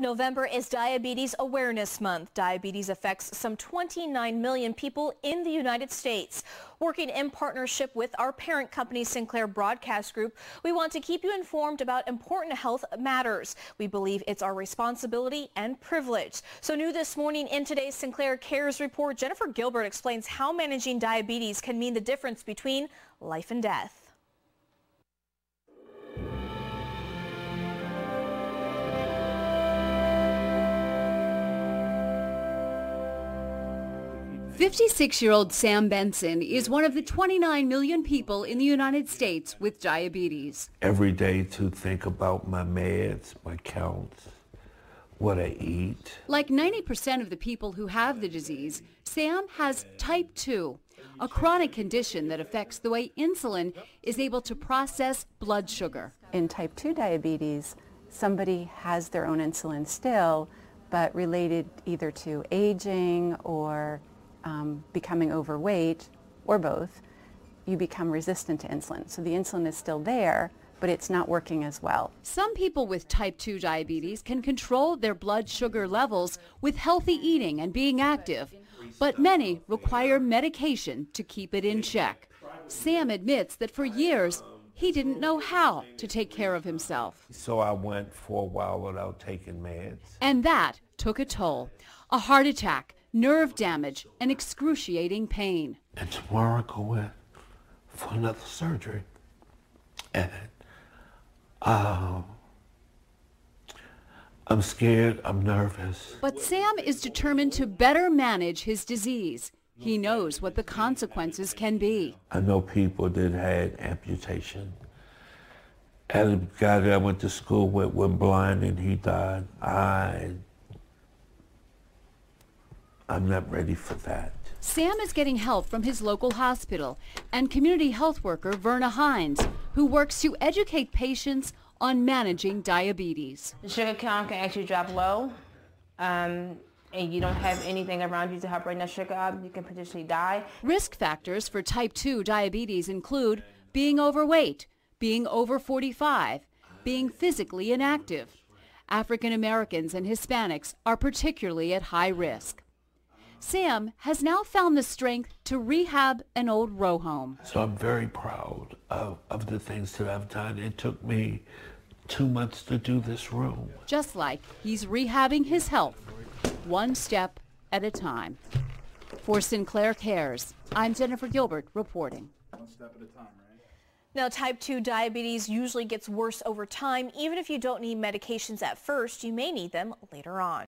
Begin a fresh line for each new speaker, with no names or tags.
November is Diabetes Awareness Month. Diabetes affects some 29 million people in the United States. Working in partnership with our parent company, Sinclair Broadcast Group, we want to keep you informed about important health matters. We believe it's our responsibility and privilege. So new this morning in today's Sinclair Cares Report, Jennifer Gilbert explains how managing diabetes can mean the difference between life and death.
56-year-old Sam Benson is one of the 29 million people in the United States with diabetes.
Every day to think about my meds, my counts, what I eat.
Like 90% of the people who have the disease, Sam has type 2, a chronic condition that affects the way insulin is able to process blood sugar.
In type 2 diabetes, somebody has their own insulin still, but related either to aging or um, becoming overweight, or both, you become resistant to insulin. So the insulin is still there, but it's not working as well.
Some people with type 2 diabetes can control their blood sugar levels with healthy eating and being active, but many require medication to keep it in check. Sam admits that for years, he didn't know how to take care of himself.
So I went for a while without taking meds.
And that took a toll. A heart attack, nerve damage, and excruciating pain.
And tomorrow I go in for another surgery. And uh, I'm scared, I'm nervous.
But Sam is determined to better manage his disease. He knows what the consequences can be.
I know people that had amputation. And a guy that I went to school with went blind and he died. I I'm not ready for that.
Sam is getting help from his local hospital and community health worker Verna Hines, who works to educate patients on managing diabetes.
The sugar count can actually drop low, um, and you don't have anything around you to help bring that sugar up, you can potentially die.
Risk factors for type 2 diabetes include being overweight, being over 45, being physically inactive. African Americans and Hispanics are particularly at high risk. Sam has now found the strength to rehab an old row home.
So I'm very proud of, of the things that I've done. It took me two months to do this room.
Just like he's rehabbing his health, one step at a time. For Sinclair Cares, I'm Jennifer Gilbert reporting. One step at a
time, right? Now, type 2 diabetes usually gets worse over time. Even if you don't need medications at first, you may need them later on.